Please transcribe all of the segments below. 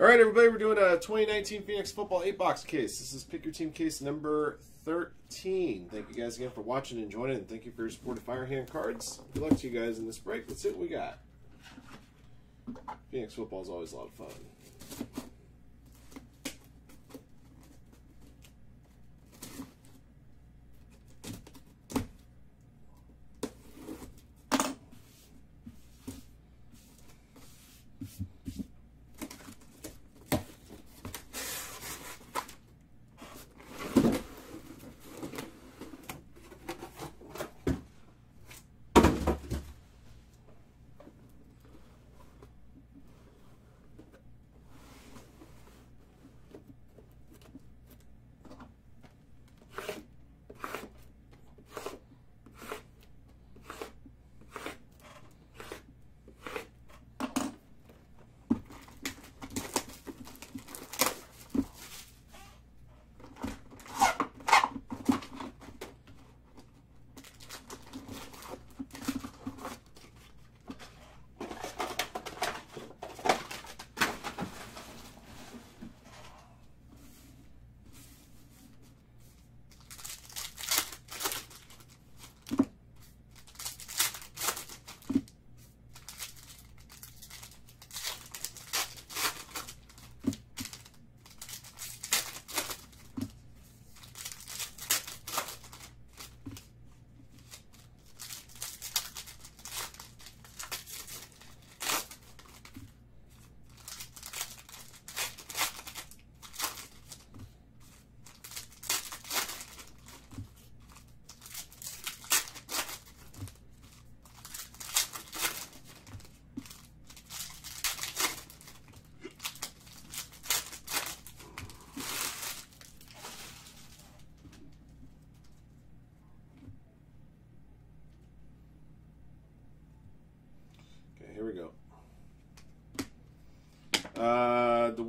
All right, everybody, we're doing a 2019 Phoenix Football 8 box case. This is Pick Your Team case number 13. Thank you guys again for watching and joining, and thank you for your support of Firehand Cards. Good luck to you guys in this break. Let's see what we got. Phoenix football is always a lot of fun.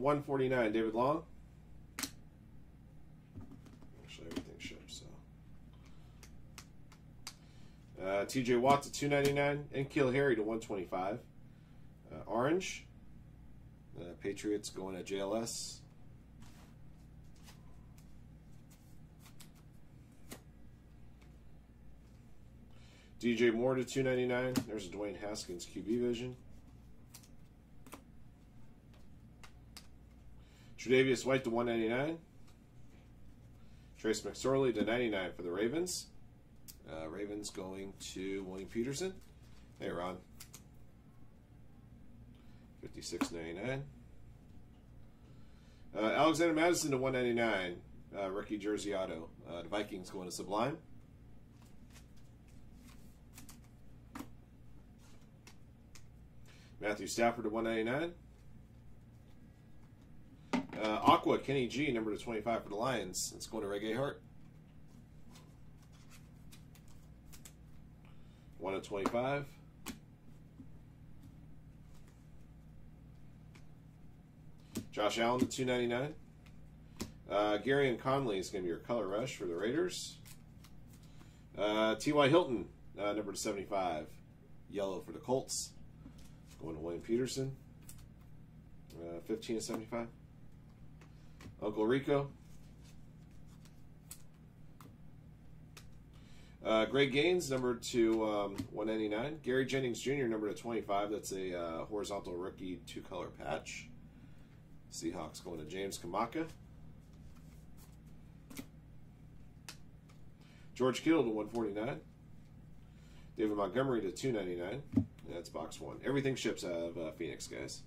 149, David Long. Actually, everything ships, so. Uh, TJ Watt to 299 and N'Keal Harry to 125. Uh, orange. Uh, Patriots going at JLS. DJ Moore to 299. There's a Dwayne Haskins QB vision. Tre'Davious White to 199. Trace McSorley to 99 for the Ravens. Uh, Ravens going to William Peterson. Hey, Ron. 56.99. Uh, Alexander Mattison to 199. Uh, rookie jersey auto. Uh, the Vikings going to Sublime. Matthew Stafford to 199. Uh, Aqua, Kenny G, number to 25 for the Lions. It's going to Reggae Heart. 1 of 25. Josh Allen to 299. Uh, Gareon Conley is going to be your color rush for the Raiders. Uh, T.Y. Hilton, uh, number 75. Yellow for the Colts. Going to Wayne Peterson. Uh, 15 to 75. Uncle Rico. Uh, Greg Gaines, number to um, 199. Gary Jennings Jr., number to 25. That's a uh, horizontal rookie two color patch. Seahawks going to James Kamaka. George Kittle to 149. David Montgomery to 299. That's box one. Everything ships out of uh, Phoenix, guys.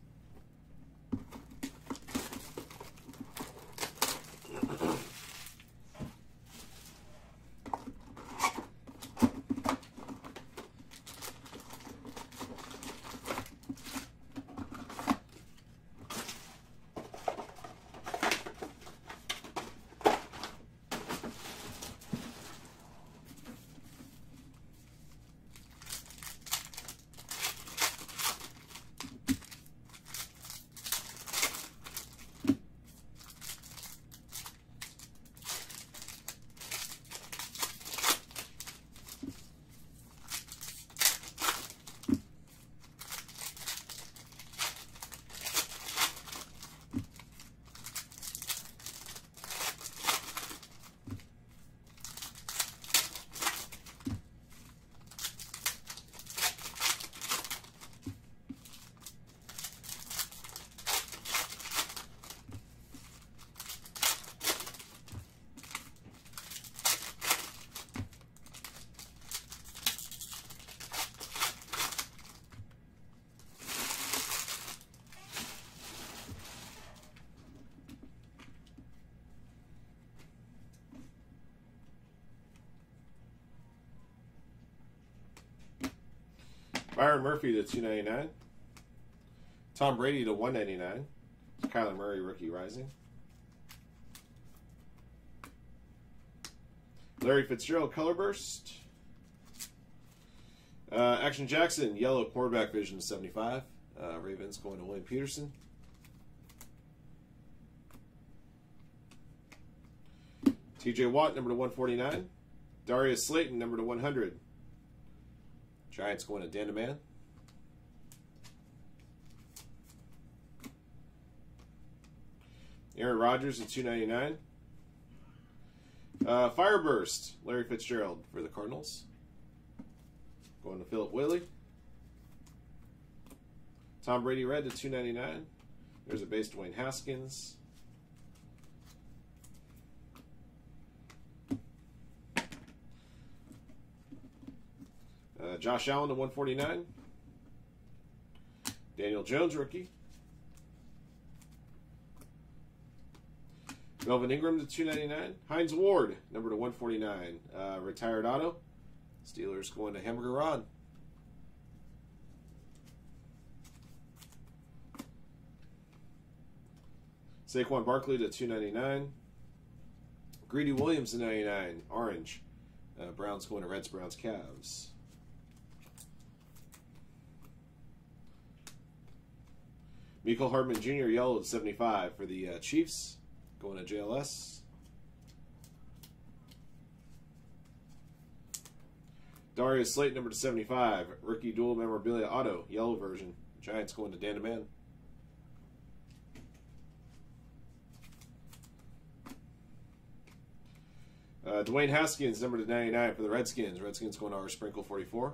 Byron Murphy to 299. Tom Brady to 199. Kyler Murray, rookie rising. Larry Fitzgerald, color burst. Uh, Action Jackson, yellow quarterback vision to 75. Uh, Ravens going to William Peterson. TJ Watt, number to 149. Darius Slayton, number to 100. Giants going to Dan Man. Aaron Rodgers at 299. Uh, Fireburst, Larry Fitzgerald for the Cardinals. Going to Philip Willie. Tom Brady red to 299. There's a base Dwayne Haskins. Josh Allen to 149. Daniel Jones rookie. Melvin Ingram to 299. Hines Ward, number to 149. Uh, retired auto. Steelers going to Hamburger Ron. Saquon Barkley to 299. Greedy Williams to 99. Orange. Uh, Browns going to Reds, Browns, Cavs. Mecole Hardman Jr. yellow to 75 for the uh, Chiefs. Going to JLS. Darius Slayton, number to 75. Rookie dual memorabilia auto, yellow version. Giants going to Dan Man. Uh, Dwayne Haskins, number to 99 for the Redskins. Redskins going to our Sprinkle 44.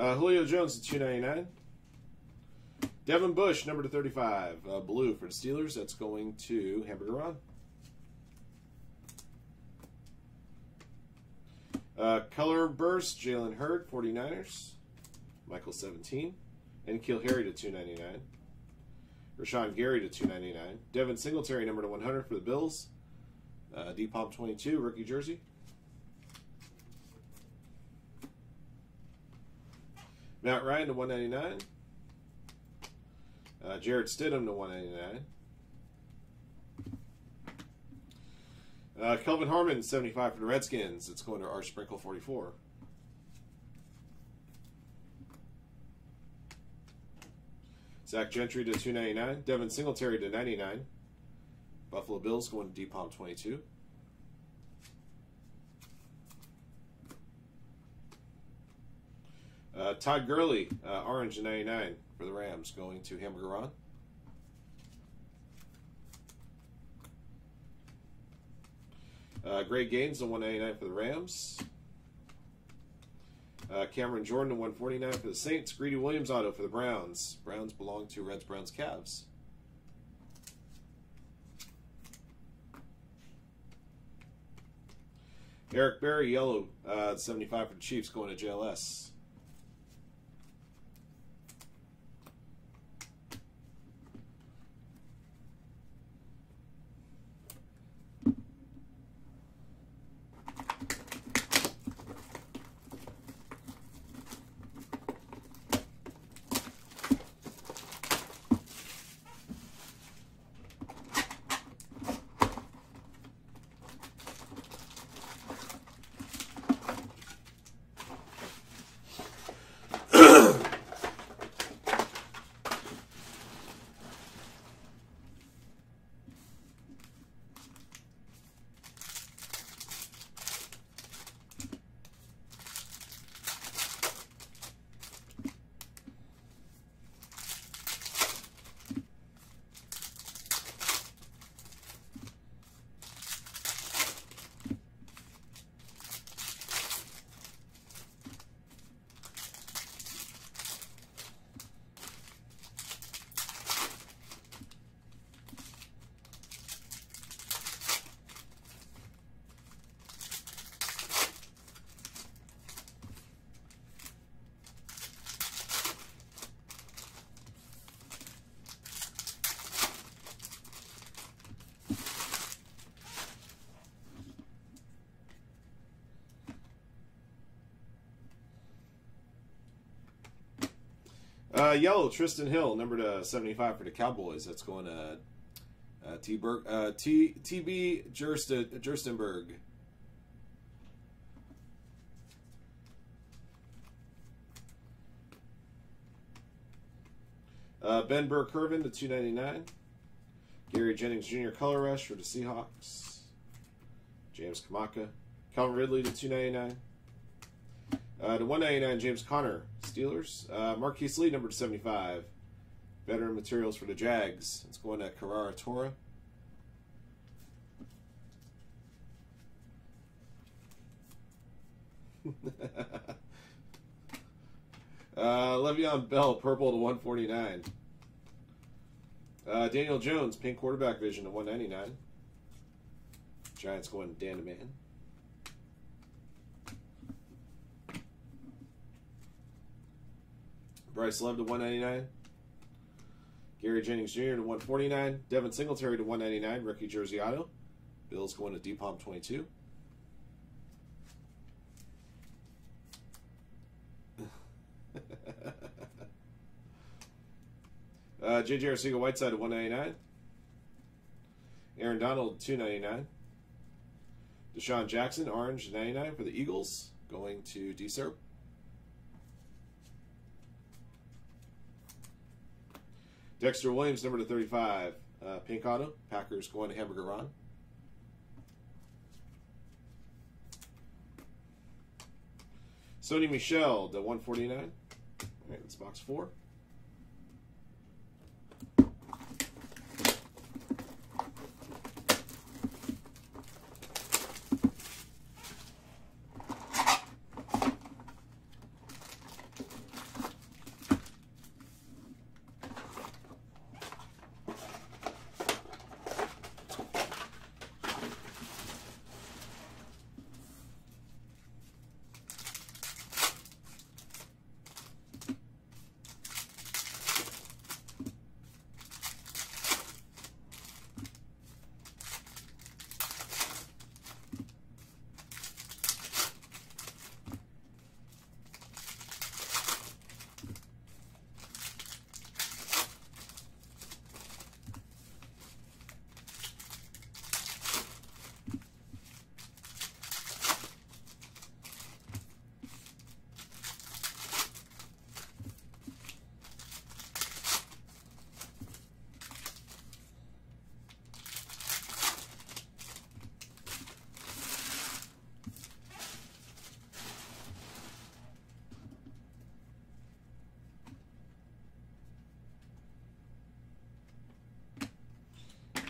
Uh, Julio Jones at 299. Devin Bush, number to 35. Uh, blue for the Steelers. That's going to Hamburger Ron. Uh, color burst, Jalen Hurd, 49ers. Michael 17. N'Keal Harry to 299. Rashan Gary to 299. Devin Singletary, number to 100 for the Bills. Uh, D Palm 22, rookie jersey. Matt Ryan to 199. Uh, Jarrett Stidham to 199. Uh, Kelvin Harmon, 75 for the Redskins. It's going to our Sprinkle 44. Zach Gentry to 299. Devin Singletary to 99. Buffalo Bills going to D Palm 22. Uh, Todd Gurley, uh, orange to 99 for the Rams, going to Hamburger Ron. Uh, Greg Gaines to 199 for the Rams. Uh, Cameron Jordan to 149 for the Saints. Greedy Williams auto for the Browns. Browns belong to Reds, Browns, Cavs. Eric Berry, yellow, uh, 75 for the Chiefs, going to JLS. Uh, yellow, Trysten Hill, number to 75 for the Cowboys. That's going to uh, T. Uh, T. TB Jerstenberg. Uh, ben Burr-Kirven to 299. Gary Jennings Jr. Color Rush for the Seahawks. James Kamaka. Calvin Ridley to 299. Uh, to 199, James Conner, Steelers. Uh, Marquise Lee, number 75. Veteran materials for the Jags. It's going to Carrara Torah. uh, Le'Veon Bell, purple to 149. Uh, Daniel Jones, pink quarterback vision to 199. Giants going Dan to man. Bryce Love to 199. Gary Jennings Jr. to 149. Devin Singletary to 199. Rookie jersey auto. Bills going to Deepalm 22. uh, JJ Arcega Whiteside to 199. Aaron Donald 299. DeSean Jackson, orange 99 for the Eagles, going to DSERP. Dexter Williams, number to 35. Uh, pink auto. Packers going to Hamburger Ron. Sony Michel, the 149. All right, that's box four.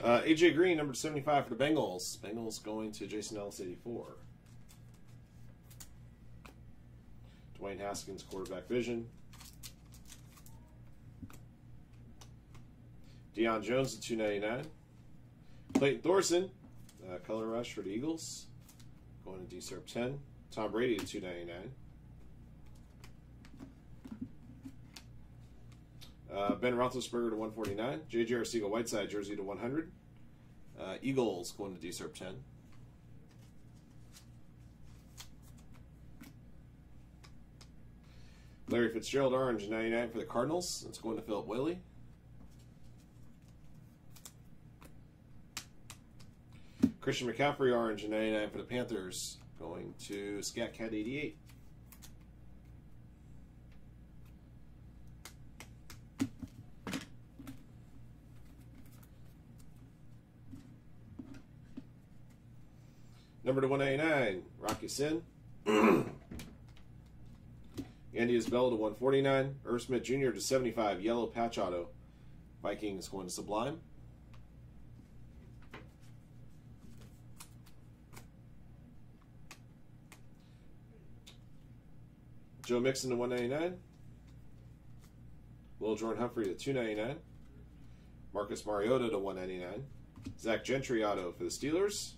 Uh, AJ Green, number 75 for the Bengals. Bengals going to Jason Ellis, 84. Dwayne Haskins, quarterback vision. Deion Jones at 299. Clayton Thorson, uh, color rush for the Eagles. Going to DSERP 10. Tom Brady at 299. Uh, ben Roethlisberger to 149. J.J. Arcega Whiteside jersey to 100. Uh, Eagles going to DSERP 10. Larry Fitzgerald orange 99 for the Cardinals. It's going to Philip Whaley. Christian McCaffrey orange 99 for the Panthers. Going to Scat Cat 88. Number to 199, Rocky Sin. Andy Isabella to 149. Irv Smith Jr. to 75, yellow patch auto. Vikings going to Sublime. Joe Mixon to 199. Will Jordan Humphrey to 299. Marcus Mariota to 199. Zach Gentry auto for the Steelers.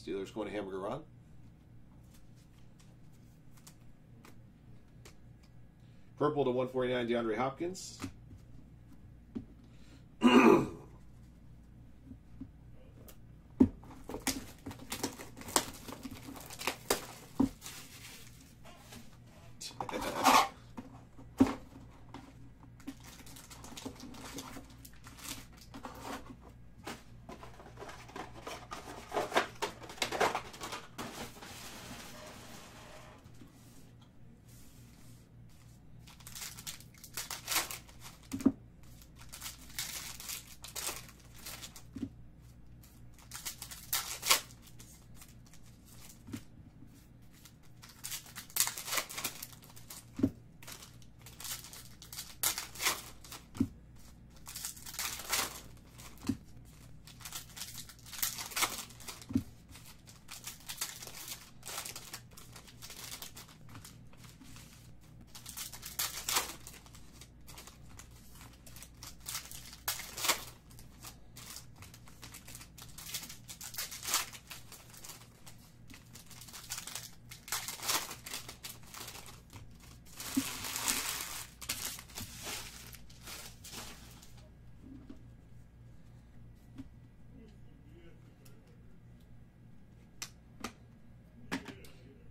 Steelers going to Hamburger Ron. Purple to 149, DeAndre Hopkins.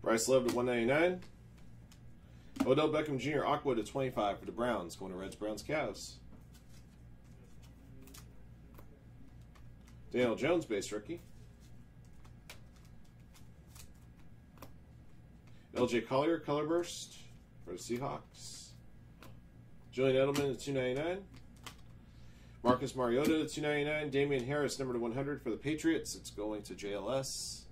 Bryce Love to 199. Odell Beckham Jr. Aqua to 25 for the Browns. Going to Reds, Browns, Cavs. Daniel Jones base rookie. LJ Collier color burst for the Seahawks. Julian Edelman to 299. Marcus Mariota to 299. Damien Harris number to 100 for the Patriots. It's going to JLS.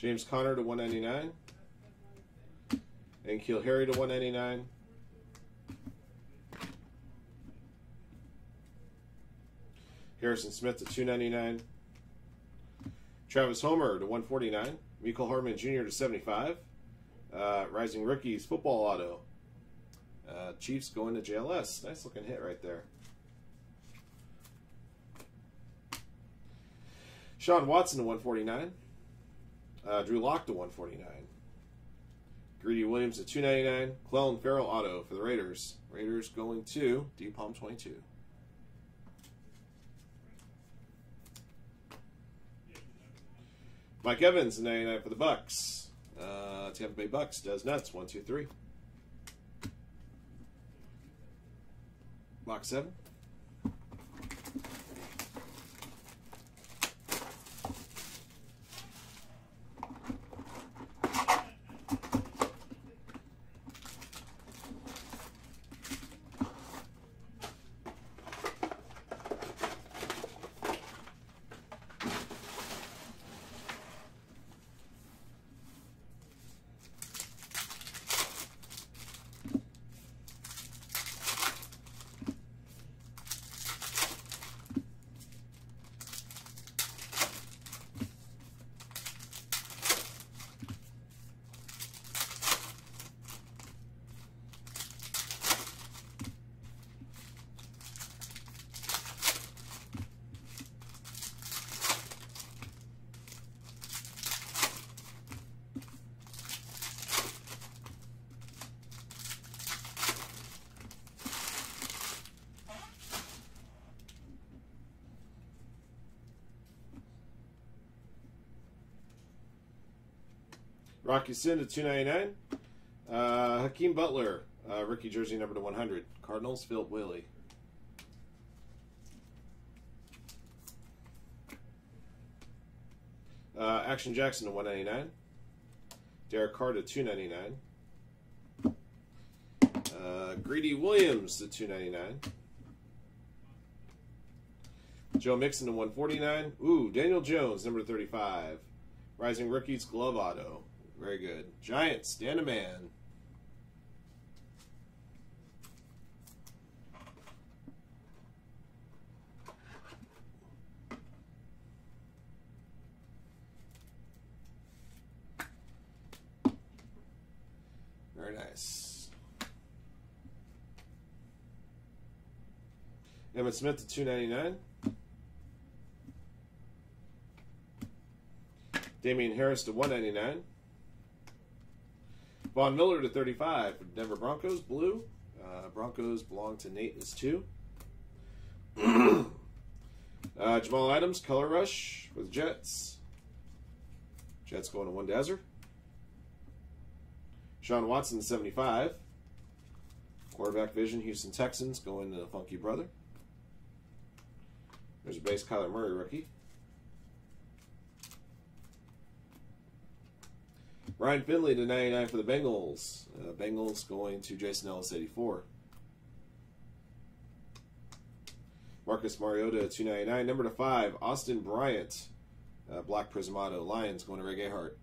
James Conner to 199. N'Keal Harry to 199. Harrison Smith to 299. Travis Homer to 149. Mecole Hardman Jr. to 75. Uh, Rising Rookies Football Auto. Uh, Chiefs going to JLS. Nice looking hit right there. Sean Watson to 149. Uh, Drew Lock to 149. Greedy Williams to 299. Clelin Ferrell Auto for the Raiders. Raiders going to D Palm 22. Mike Evans, 99 for the Bucks. Uh, Tampa Bay Bucks does nuts. One, two, three. Box seven. Rocky Sin to 299. Uh, Hakeem Butler, uh, rookie jersey number to 100. Cardinals, Philip Willie. Uh, Action Jackson to 199. Derek Carr to 299. Uh, Greedy Williams to 299. Joe Mixon to 149. Ooh, Daniel Jones, number 35. Rising Rookies Glove Auto. Very good. Giants, Dan a man. Very nice. Emmitt Smith to 299. Damien Harris to 199. Von Miller to 35 for Denver Broncos, blue. Uh, Broncos belong to Nate as two. uh, Jamal Adams, color rush with Jets. Jets going to one desert. Sean Watson, 75. Quarterback vision, Houston Texans going to the Funky Brother. There's a base Kyler Murray rookie. Ryan Finley to 99 for the Bengals. Uh, Bengals going to Jason Ellis 84. Marcus Mariota 299. Number to 5, Austin Bryant. Uh, Black Prismato. Lions going to Reggae Heart.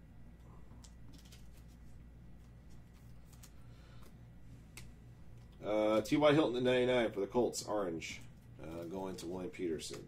Uh, T.Y. Hilton to 99 for the Colts. Orange. Uh, going to William Peterson.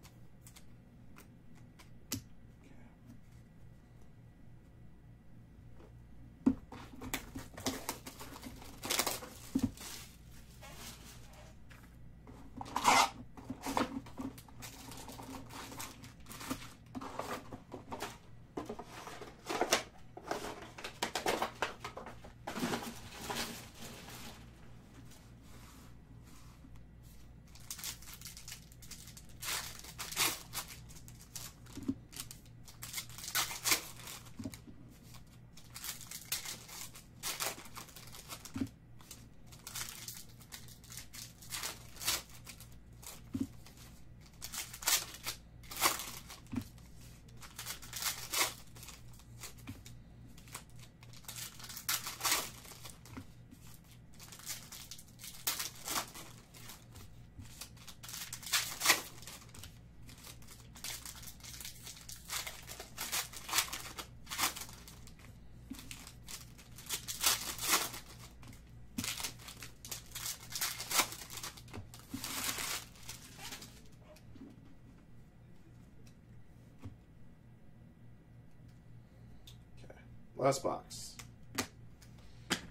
Last box.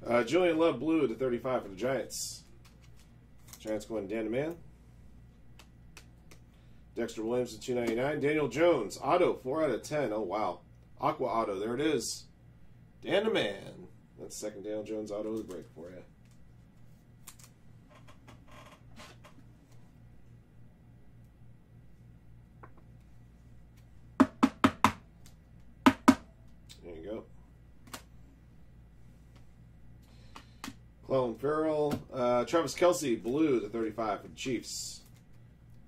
Uh, Julian Love blue to 35 for the Giants. Giants going Dan to man. Dexter Williams to 299. Daniel Jones, auto, 4 out of 10. Oh, wow. Aqua auto, there it is. Dan to man. That's second Daniel Jones auto of the break for you. Clelin Ferrell. Uh, Travis Kelce, blue to 35 for the Chiefs.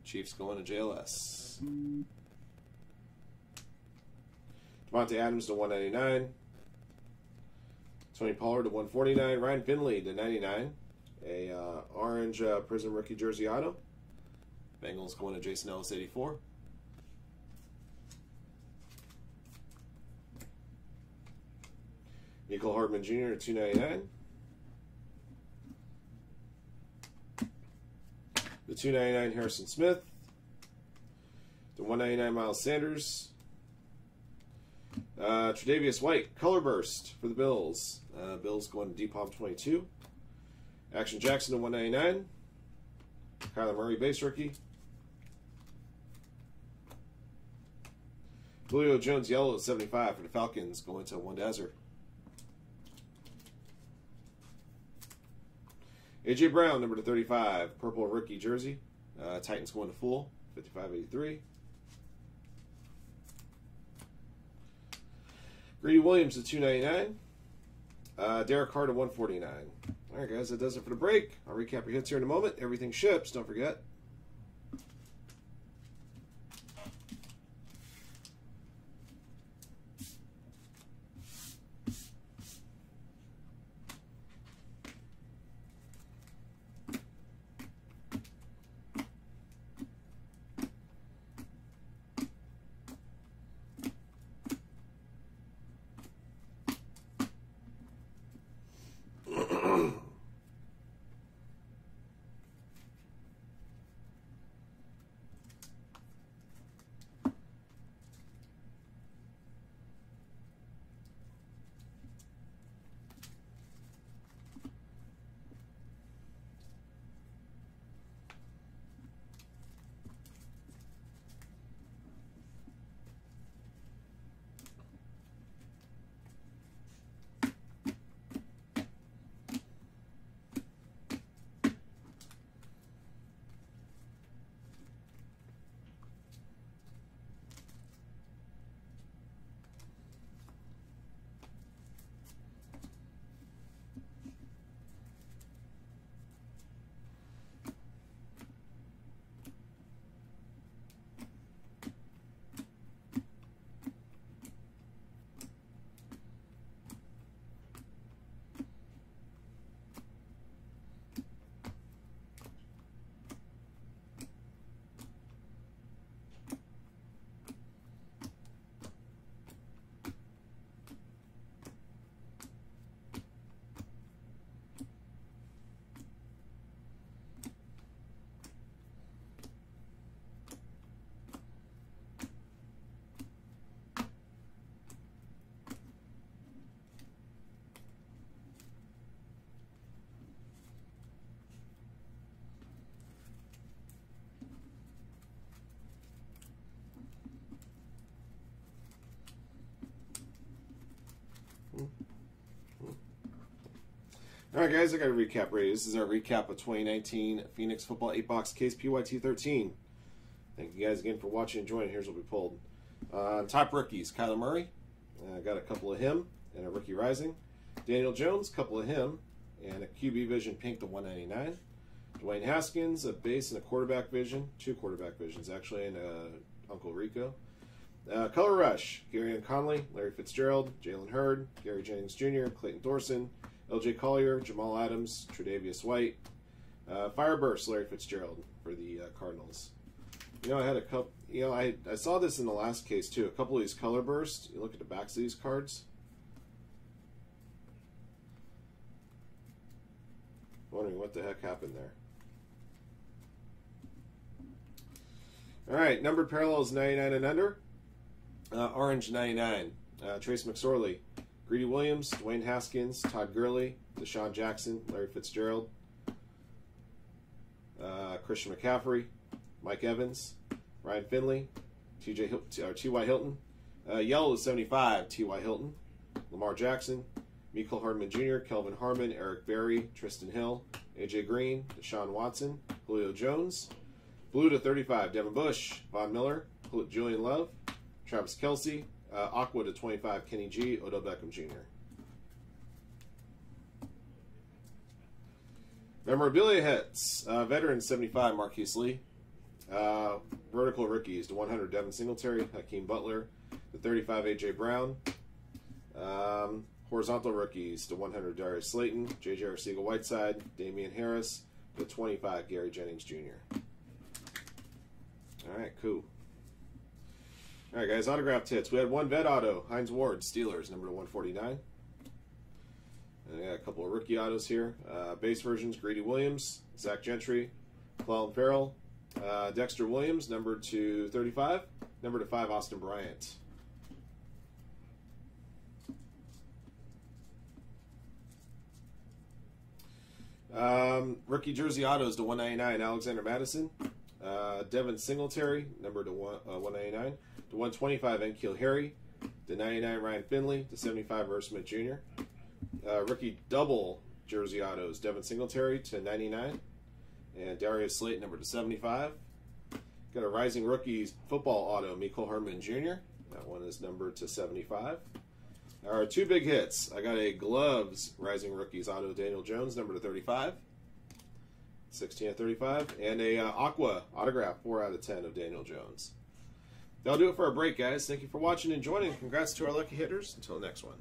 Chiefs going to JLS. Davante Adams to 199. Tony Pollard to 149. Ryan Finley to 99. A uh, orange uh, rookie jersey auto. Bengals going to Jason Ellis 84. Mecole Hardman Jr. to 299. The 299 Harrison Smith. The 199 Miles Sanders. Uh, Tre'Davious White, color burst for the Bills. Uh, Bills going to Depop 22. Action Jackson to 199. Kyler Murray, base rookie. Julio Jones, yellow at 75 for the Falcons, going to one desert. AJ Brown, number to 35, purple rookie jersey. Uh, Titans going to full, 55.83. Greedy Williams to 299. Uh, Derek Carr to 149. All right, guys, that does it for the break. I'll recap your hits here in a moment. Everything ships, don't forget. All right, guys, I got a recap ready. This is our recap of 2019 Phoenix Football 8 box case PYT 13. Thank you guys again for watching and joining. Here's what we pulled. Uh, top rookies Kyler Murray. I uh, got a couple of him and a rookie rising. Daniel Jones, couple of him, and a QB Vision Pink to 199. Dwayne Haskins, a base and a quarterback vision. Two quarterback visions, actually, and uh, Uncle Rico. Uh, Color Rush, Gareon Conley, Larry Fitzgerald, Jalen Hurd, Gary Jennings Jr., Clayton Thorson, LJ Collier, Jamal Adams, Tre'Davious White, uh, Fireburst, Larry Fitzgerald for the uh, Cardinals. You know, I had a couple. You know, I I saw this in the last case too. A couple of these color bursts. You look at the backs of these cards. Wondering what the heck happened there. All right, numbered parallels 99 and under. Uh, orange 99. Uh, Trace McSorley, Greedy Williams, Dwayne Haskins, Todd Gurley, DeSean Jackson, Larry Fitzgerald, uh, Christian McCaffrey, Mike Evans, Ryan Finley, TJ Hil- T.Y. Hilton, uh, yellow is 75, T.Y. Hilton, Lamar Jackson, Mecole Hardman Jr., Kelvin Harmon, Eric Berry, Trysten Hill, AJ Green, Deshaun Watson, Julio Jones, blue to 35, Devin Bush, Von Miller, Julian Love, Travis Kelce, uh, Aqua to 25, Kenny G, Odell Beckham Jr. Memorabilia hits, uh, veteran 75, Marquise Lee. Uh, vertical rookies to 100, Devin Singletary, Hakeem Butler, the 35, AJ Brown. Um, horizontal rookies to 100, Darius Slayton, JJ Arcega Whiteside, Damien Harris, The 25, Gary Jennings Jr. All right, cool. All right, guys, autographed hits. We had one vet auto, Hines Ward, Steelers, number to 149. And I got a couple of rookie autos here. Uh, base versions, Greedy Williams, Zach Gentry, Clelin Ferrell, uh, Dexter Williams, number to 35. Number to 5, Austin Bryant. Um, rookie jersey autos to 199, Alexander Mattison. Uh, Devin Singletary, number to one, uh, 199. To 125, N'Keal Harry. To 99, Ryan Finley. To 75, Irv Smith Jr. Uh, rookie double jersey autos, Devin Singletary to 99. And Darius Slayton, number to 75. Got a rising rookies football auto, Mecole Hardman Jr. That one is numbered to 75. Our two big hits. I got a gloves rising rookies auto, Daniel Jones, number to 35. 16 of 35. And a uh, Aqua autograph, 4 out of 10 of Daniel Jones. That'll do it for our break, guys. Thank you for watching and joining. Congrats to our lucky hitters. Until next one.